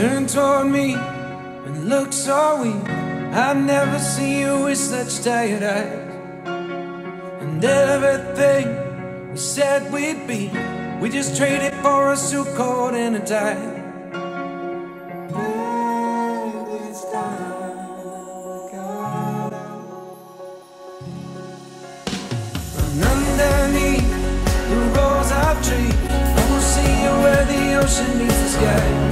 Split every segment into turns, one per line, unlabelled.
turn toward me and look so weak. I've never seen you with such tired eyes. And everything we said we'd be, we just traded for a suit coat and a tie. And underneath the rows of trees, I will see you where the ocean meets the sky.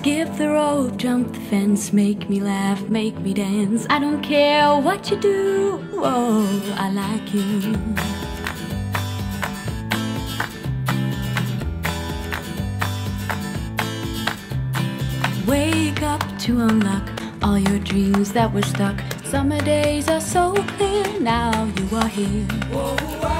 Skip the rope, jump the fence, make me laugh, make me dance. I don't care what you do, oh, I like you. Wake up to unlock all your dreams that were stuck. Summer days are so clear, now you are here. Dream